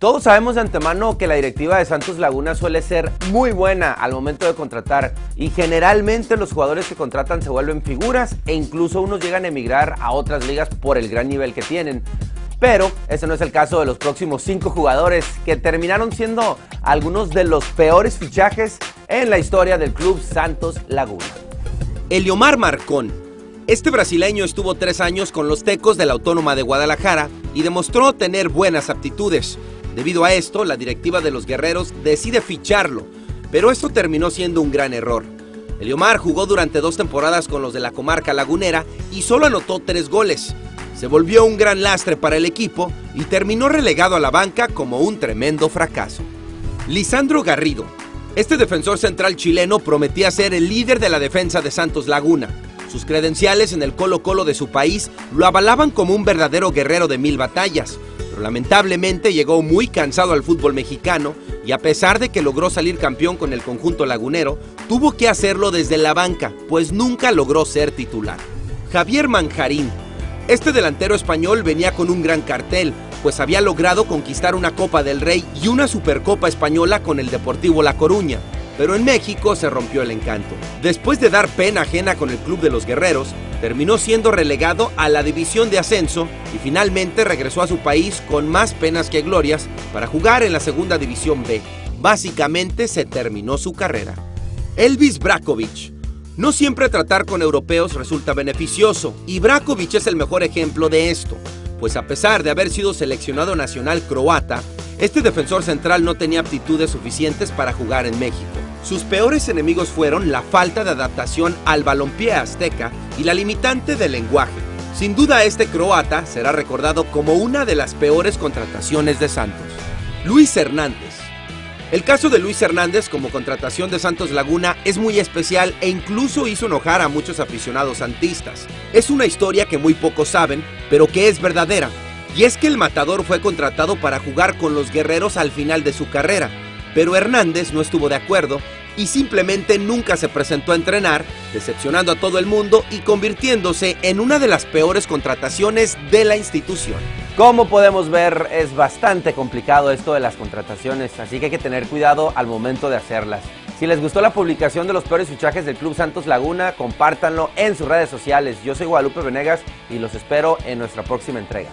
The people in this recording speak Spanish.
Todos sabemos de antemano que la directiva de Santos Laguna suele ser muy buena al momento de contratar y generalmente los jugadores que contratan se vuelven figuras e incluso unos llegan a emigrar a otras ligas por el gran nivel que tienen. Pero ese no es el caso de los próximos cinco jugadores que terminaron siendo algunos de los peores fichajes en la historia del club Santos Laguna. Eliomar Marcón. Este brasileño estuvo tres años con los Tecos de la Autónoma de Guadalajara y demostró tener buenas aptitudes. Debido a esto, la directiva de los Guerreros decide ficharlo, pero esto terminó siendo un gran error. Eliomar jugó durante dos temporadas con los de la comarca lagunera y solo anotó tres goles. Se volvió un gran lastre para el equipo y terminó relegado a la banca como un tremendo fracaso. Lisandro Garrido. Este defensor central chileno prometía ser el líder de la defensa de Santos Laguna. Sus credenciales en el Colo Colo de su país lo avalaban como un verdadero guerrero de mil batallas lamentablemente llegó muy cansado al fútbol mexicano y a pesar de que logró salir campeón con el conjunto lagunero, tuvo que hacerlo desde la banca, pues nunca logró ser titular. Javier Manjarín. Este delantero español venía con un gran cartel, pues había logrado conquistar una Copa del Rey y una Supercopa española con el Deportivo La Coruña pero en México se rompió el encanto. Después de dar pena ajena con el Club de los Guerreros, terminó siendo relegado a la división de ascenso y finalmente regresó a su país con más penas que glorias para jugar en la segunda división B. Básicamente se terminó su carrera. Elvis Brakovic. No siempre tratar con europeos resulta beneficioso y Brakovic es el mejor ejemplo de esto, pues a pesar de haber sido seleccionado nacional croata, este defensor central no tenía aptitudes suficientes para jugar en México. Sus peores enemigos fueron la falta de adaptación al balompié azteca y la limitante del lenguaje. Sin duda este croata será recordado como una de las peores contrataciones de Santos. Luis Hernández. El caso de Luis Hernández como contratación de Santos Laguna es muy especial e incluso hizo enojar a muchos aficionados santistas. Es una historia que muy pocos saben, pero que es verdadera. Y es que el matador fue contratado para jugar con los guerreros al final de su carrera, pero Hernández no estuvo de acuerdo y simplemente nunca se presentó a entrenar, decepcionando a todo el mundo y convirtiéndose en una de las peores contrataciones de la institución. Como podemos ver, es bastante complicado esto de las contrataciones, así que hay que tener cuidado al momento de hacerlas. Si les gustó la publicación de los peores fichajes del Club Santos Laguna, compártanlo en sus redes sociales. Yo soy Guadalupe Venegas y los espero en nuestra próxima entrega.